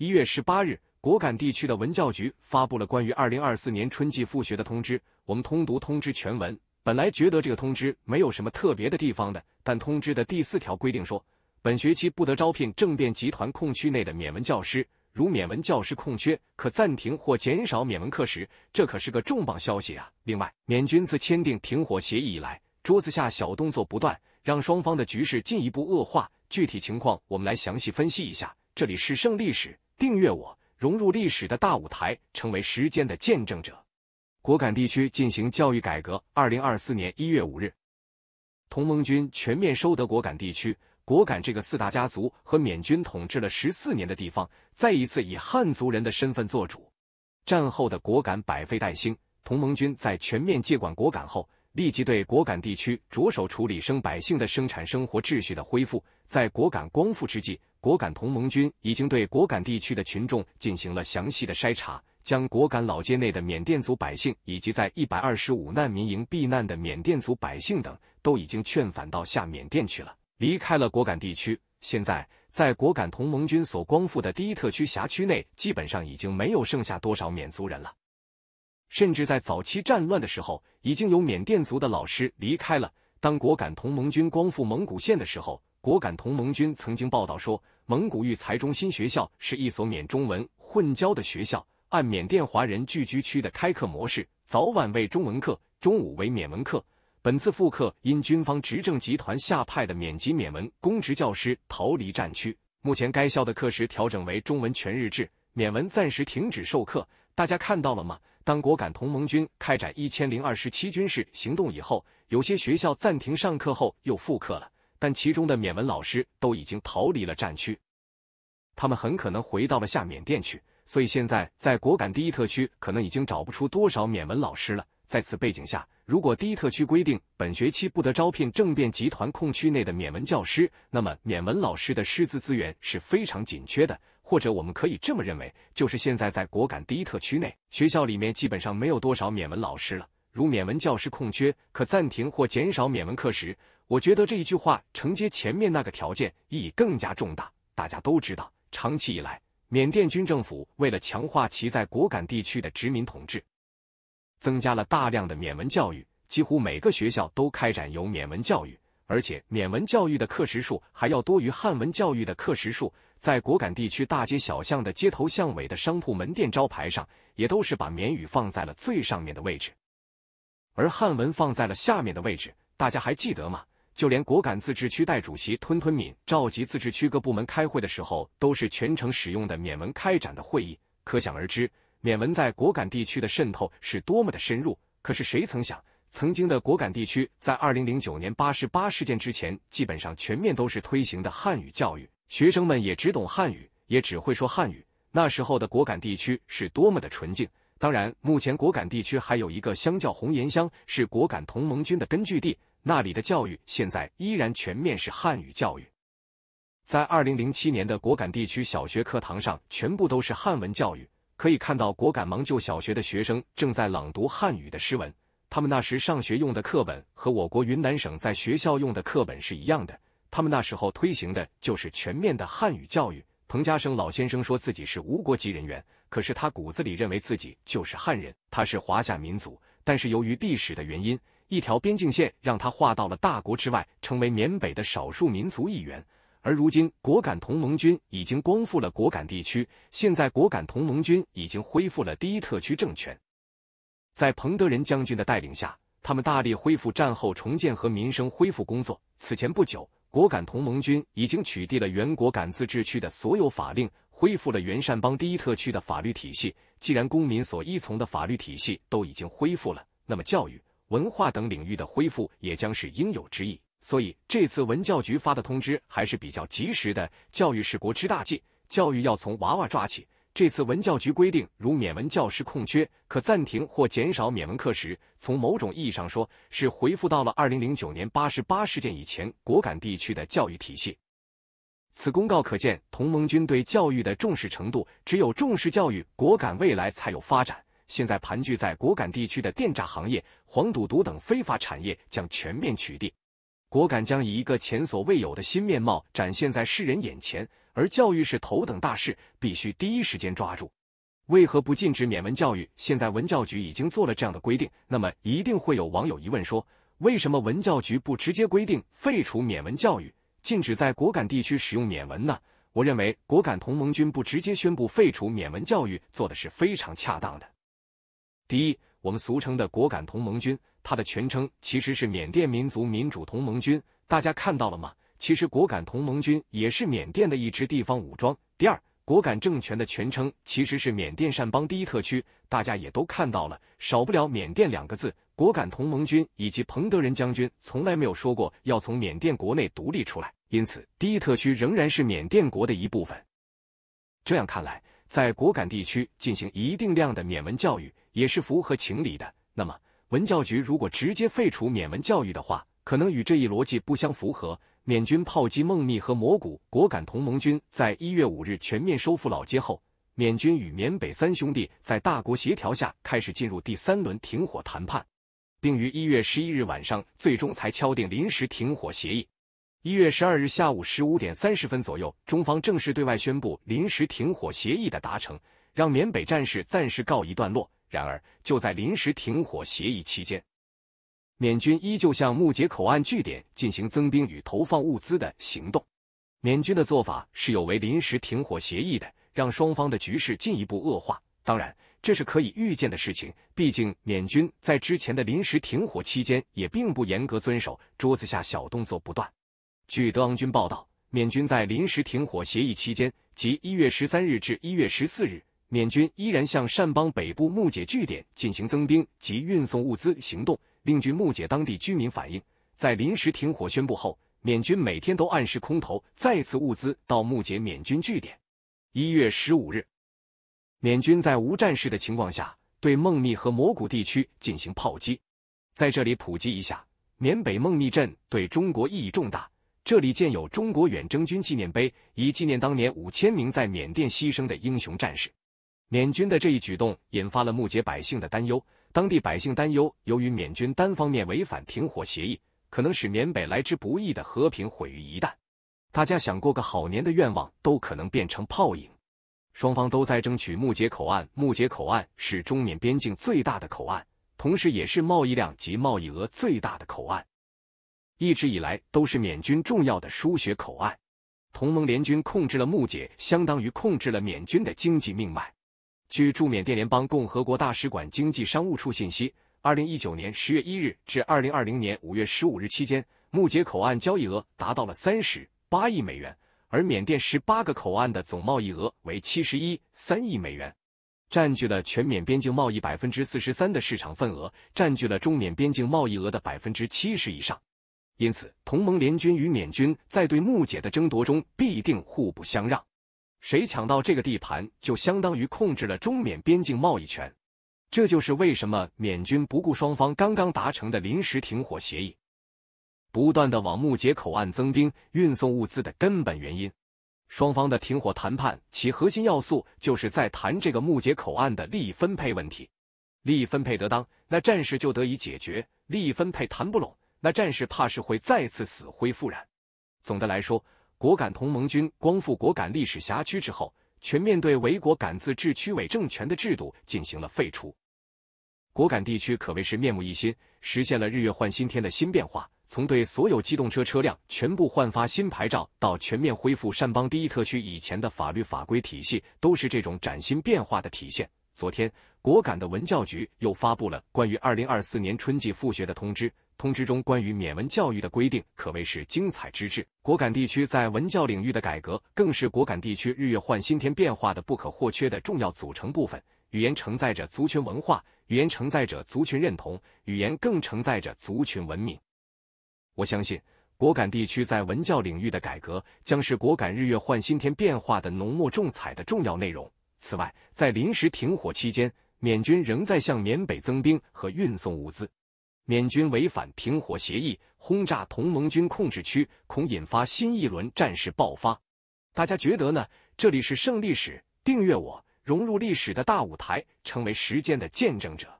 一月十八日，果敢地区的文教局发布了关于二零二四年春季复学的通知。我们通读通知全文。本来觉得这个通知没有什么特别的地方的，但通知的第四条规定说，本学期不得招聘政变集团控区内的缅文教师。如缅文教师空缺，可暂停或减少缅文课时。这可是个重磅消息啊！另外，缅军自签订停火协议以来，桌子下小动作不断，让双方的局势进一步恶化。具体情况，我们来详细分析一下。这里是胜利史，订阅我，融入历史的大舞台，成为时间的见证者。果敢地区进行教育改革。二零二四年一月五日，同盟军全面收得果敢地区。果敢这个四大家族和缅军统治了十四年的地方，再一次以汉族人的身份做主。战后的果敢百废待兴，同盟军在全面接管果敢后，立即对果敢地区着手处理生百姓的生产生活秩序的恢复。在果敢光复之际，果敢同盟军已经对果敢地区的群众进行了详细的筛查，将果敢老街内的缅甸族百姓以及在一百二十五难民营避难的缅甸族百姓等，都已经劝返到下缅甸去了。离开了果敢地区，现在在果敢同盟军所光复的第一特区辖区内，基本上已经没有剩下多少缅族人了。甚至在早期战乱的时候，已经有缅甸族的老师离开了。当果敢同盟军光复蒙古县的时候，果敢同盟军曾经报道说，蒙古育才中心学校是一所缅中文混交的学校，按缅甸华人聚居区的开课模式，早晚为中文课，中午为缅文课。本次复课因军方执政集团下派的缅籍缅文公职教师逃离战区，目前该校的课时调整为中文全日制，缅文暂时停止授课。大家看到了吗？当果敢同盟军开展一千零二十七军事行动以后，有些学校暂停上课后又复课了，但其中的缅文老师都已经逃离了战区，他们很可能回到了下缅甸去，所以现在在果敢第一特区可能已经找不出多少缅文老师了。在此背景下。如果第一特区规定本学期不得招聘政变集团控区内的缅文教师，那么缅文老师的师资资源是非常紧缺的。或者我们可以这么认为，就是现在在果敢第一特区内，学校里面基本上没有多少缅文老师了。如缅文教师空缺，可暂停或减少缅文课时，我觉得这一句话承接前面那个条件意义更加重大。大家都知道，长期以来，缅甸军政府为了强化其在果敢地区的殖民统治。增加了大量的缅文教育，几乎每个学校都开展有缅文教育，而且缅文教育的课时数还要多于汉文教育的课时数。在果敢地区大街小巷的街头巷尾的商铺门店招牌上，也都是把缅语放在了最上面的位置，而汉文放在了下面的位置。大家还记得吗？就连果敢自治区代主席吞吞敏召集自治区各部门开会的时候，都是全程使用的缅文开展的会议，可想而知。缅文在果敢地区的渗透是多么的深入，可是谁曾想，曾经的果敢地区在二零零九年八十八事件之前，基本上全面都是推行的汉语教育，学生们也只懂汉语，也只会说汉语。那时候的果敢地区是多么的纯净。当然，目前果敢地区还有一个乡叫红岩乡，是果敢同盟军的根据地，那里的教育现在依然全面是汉语教育。在二零零七年的果敢地区小学课堂上，全部都是汉文教育。可以看到，果敢芒就小学的学生正在朗读汉语的诗文。他们那时上学用的课本和我国云南省在学校用的课本是一样的。他们那时候推行的就是全面的汉语教育。彭家生老先生说自己是无国籍人员，可是他骨子里认为自己就是汉人，他是华夏民族。但是由于历史的原因，一条边境线让他划到了大国之外，成为缅北的少数民族一员。而如今，果敢同盟军已经光复了果敢地区。现在，果敢同盟军已经恢复了第一特区政权。在彭德仁将军的带领下，他们大力恢复战后重建和民生恢复工作。此前不久，果敢同盟军已经取缔了原果敢自治区的所有法令，恢复了原善邦第一特区的法律体系。既然公民所依从的法律体系都已经恢复了，那么教育、文化等领域的恢复也将是应有之义。所以，这次文教局发的通知还是比较及时的。教育是国之大计，教育要从娃娃抓起。这次文教局规定，如缅文教师空缺，可暂停或减少缅文课时，从某种意义上说，是回复到了二零零九年八十八事件以前果敢地区的教育体系。此公告可见，同盟军对教育的重视程度。只有重视教育，果敢未来才有发展。现在盘踞在果敢地区的电诈行业、黄赌毒等非法产业将全面取缔。果敢将以一个前所未有的新面貌展现在世人眼前，而。教育是头等大事，必须第一时间抓住。为何不禁止免文教育？现在文教局已经做了这样的规定，那么一定会有网友疑问说：为什么文教局不直接规定废除免文教育，禁止在果敢地区使用免文呢？我认为果敢同盟军不直接宣布废除免文教育，做的是非常恰当的。第一，我们俗称的果敢同盟军，它的全称其实是缅甸民族民主同盟军。大家看到了吗？其实果敢同盟军也是缅甸的一支地方武装。第二，果敢政权的全称其实是缅甸善邦第一特区。大家也都看到了，少不了缅甸两个字。果敢同盟军以及彭德仁将军从来没有说过要从缅甸国内独立出来。因此，第一特区仍然是缅甸国的一部分。这样看来，在果敢地区进行一定量的缅文教育也是符合情理的。那么，文教局如果直接废除缅文教育的话，可能与这一逻辑不相符合。缅军炮击孟密和蘑菇，果敢同盟军在一月五日全面收复老街后，缅军与缅北三兄弟在大国协调下开始进入第三轮停火谈判，并于一月十一日晚上最终才敲定临时停火协议。一月十二日下午十五点三十分左右，中方正式对外宣布临时停火协议的达成，让缅北战事暂时告一段落。然而，就在临时停火协议期间，缅军依旧向木杰口岸据点进行增兵与投放物资的行动。缅军的做法是有违临时停火协议的，让双方的局势进一步恶化。当然，这是可以预见的事情，毕竟缅军在之前的临时停火期间也并不严格遵守，桌子下小动作不断。据德昂军报道，缅军在临时停火协议期间，即一月十三日至一月十四日，缅军依然向善邦北部木姐据点进行增兵及运送物资行动。另据木姐当地居民反映，在临时停火宣布后，缅军每天都按时空投再次物资到木姐缅军据点。一月十五日，缅军在无战事的情况下，对孟密和蘑菇地区进行炮击。在这里普及一下，缅北孟密镇对中国意义重大。这里建有中国远征军纪念碑，以纪念当年五千名在缅甸牺牲的英雄战士。缅军的这一举动引发了木杰百姓的担忧，当地百姓担忧，由于缅军单方面违反停火协议，可能使缅北来之不易的和平毁于一旦。大家想过个好年的愿望都可能变成泡影。双方都在争取木杰口岸，木杰口岸是中缅边境最大的口岸，同时也是贸易量及贸易额最大的口岸。一直以来都是缅军重要的输血口岸，同盟联军控制了木姐，相当于控制了缅军的经济命脉。据驻缅甸联邦共和国大使馆经济商务处信息，二零一九年十月一日至二零二零年五月十五日期间，木姐口岸交易额达到了三十八亿美元，而缅甸十八个口岸的总贸易额为七十一三亿美元，占据了全缅边境贸易百分之四十三的市场份额，占据了中缅边境贸易额的百分之七十以上。因此，同盟联军与缅军在对木姐的争夺中必定互不相让，谁抢到这个地盘，就相当于控制了中缅边境贸易权。这就是为什么缅军不顾双方刚刚达成的临时停火协议，不断的往木姐口岸增兵、运送物资的根本原因。双方的停火谈判，其核心要素就是在谈这个木姐口岸的利益分配问题。利益分配得当，那战事就得以解决；利益分配谈不拢。那战事怕是会再次死灰复燃。总的来说，果敢同盟军光复果敢历史辖区之后，全面对维果敢自治区委政权的制度进行了废除。果敢地区可谓是面目一新，实现了日月换新天的新变化。从对所有机动车车辆全部换发新牌照，到全面恢复善邦第一特区以前的法律法规体系，都是这种崭新变化的体现。昨天，果敢的文教局又发布了关于二零二四年春季复学的通知。通知中关于缅文教育的规定可谓是精彩之至。果敢地区在文教领域的改革，更是果敢地区日月换新天变化的不可或缺的重要组成部分。语言承载着族群文化，语言承载着族群认同，语言更承载着族群文明。我相信，果敢地区在文教领域的改革，将是果敢日月换新天变化的浓墨重彩的重要内容。此外，在临时停火期间，缅军仍在向缅北增兵和运送物资。缅军违反停火协议，轰炸同盟军控制区，恐引发新一轮战事爆发。大家觉得呢？这里是胜利史，订阅我，融入历史的大舞台，成为时间的见证者。